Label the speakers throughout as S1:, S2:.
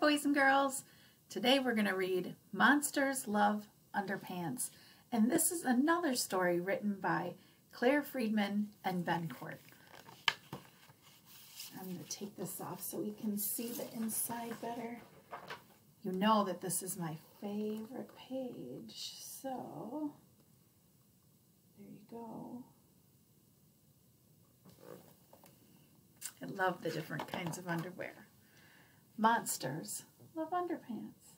S1: boys and girls. Today we're going to read Monsters Love Underpants. And this is another story written by Claire Freedman and Ben Cort. I'm going to take this off so we can see the inside better. You know that this is my favorite page, so there you go. I love the different kinds of underwear. Monsters love underpants.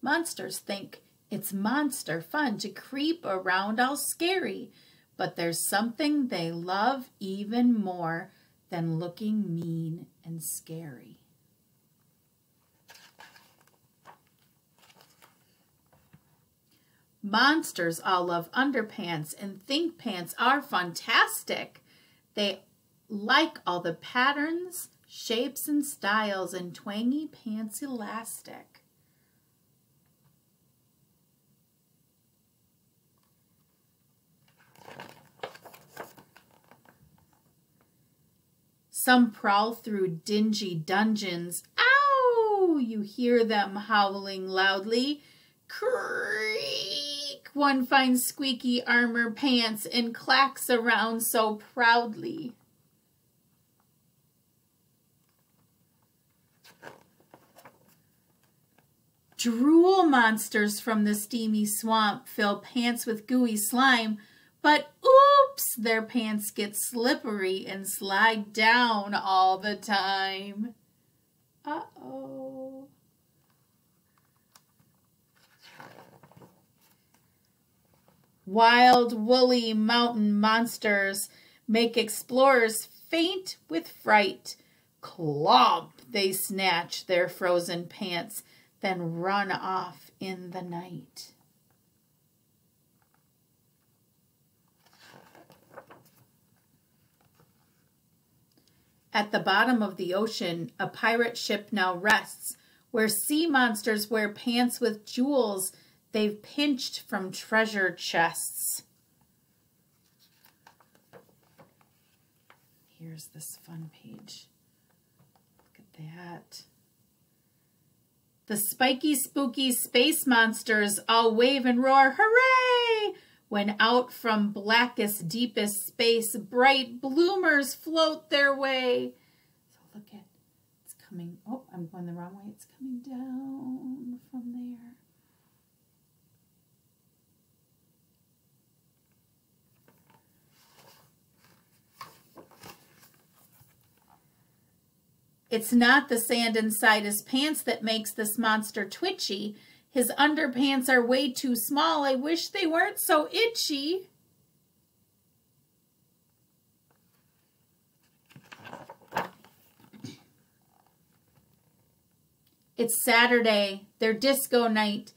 S1: Monsters think it's monster fun to creep around all scary, but there's something they love even more than looking mean and scary. Monsters all love underpants and think pants are fantastic. They like all the patterns, shapes, and styles and twangy pants elastic. Some prowl through dingy dungeons. Ow! You hear them howling loudly. Creak! One finds squeaky armor pants and clacks around so proudly. Drool monsters from the steamy swamp fill pants with gooey slime, but oops, their pants get slippery and slide down all the time. Uh-oh. Wild, woolly mountain monsters make explorers faint with fright. Clomp, they snatch their frozen pants, then run off in the night. At the bottom of the ocean, a pirate ship now rests, where sea monsters wear pants with jewels they've pinched from treasure chests. Here's this fun page. Look at that. The spiky, spooky space monsters all wave and roar, hooray! When out from blackest, deepest space, bright bloomers float their way. So look at, it's coming, oh, I'm going the wrong way. It's coming down from there. It's not the sand inside his pants that makes this monster twitchy. His underpants are way too small. I wish they weren't so itchy. It's Saturday, their disco night.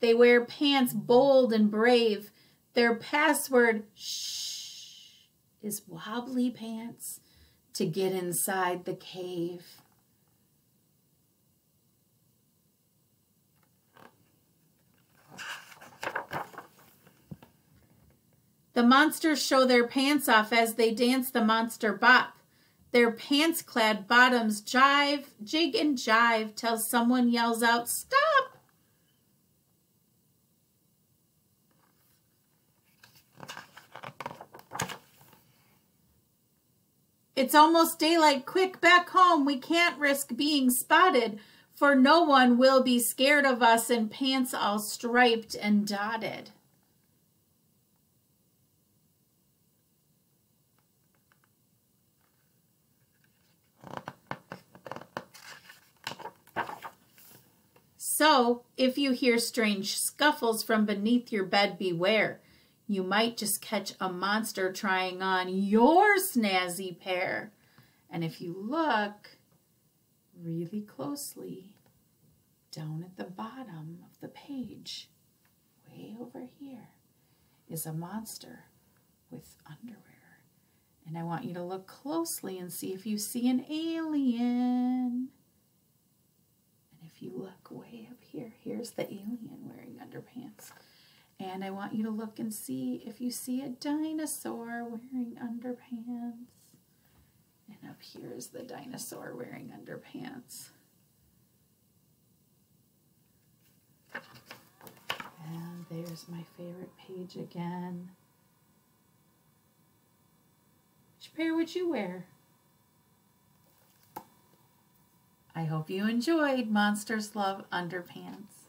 S1: They wear pants bold and brave. Their password, shh, is wobbly pants to get inside the cave. The monsters show their pants off as they dance the monster bop. Their pants-clad bottoms jive, jig and jive till someone yells out, stop! It's almost daylight. Quick, back home. We can't risk being spotted, for no one will be scared of us in pants all striped and dotted. So, if you hear strange scuffles from beneath your bed, beware. You might just catch a monster trying on your snazzy pair. And if you look really closely, down at the bottom of the page, way over here, is a monster with underwear. And I want you to look closely and see if you see an alien And if you look way here, here's the alien wearing underpants. And I want you to look and see if you see a dinosaur wearing underpants. And up here is the dinosaur wearing underpants. And there's my favorite page again. Which pair would you wear? I hope you enjoyed Monsters Love Underpants.